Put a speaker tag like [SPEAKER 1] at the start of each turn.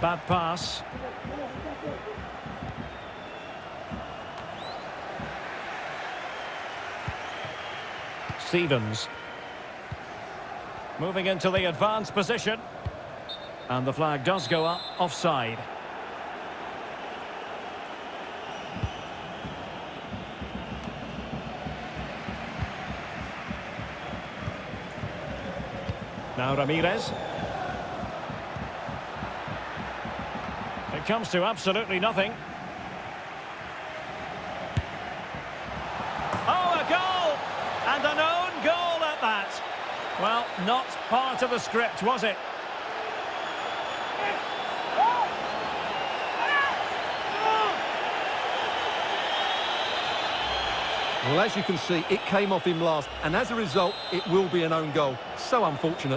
[SPEAKER 1] Bad pass. Stevens. Moving into the advanced position. And the flag does go up offside. Now Ramirez. It comes to absolutely nothing. Oh, a goal! And an own goal at that. Well, not part of the script, was it?
[SPEAKER 2] Well, as you can see, it came off him last, and as a result, it will be an own goal. So unfortunate.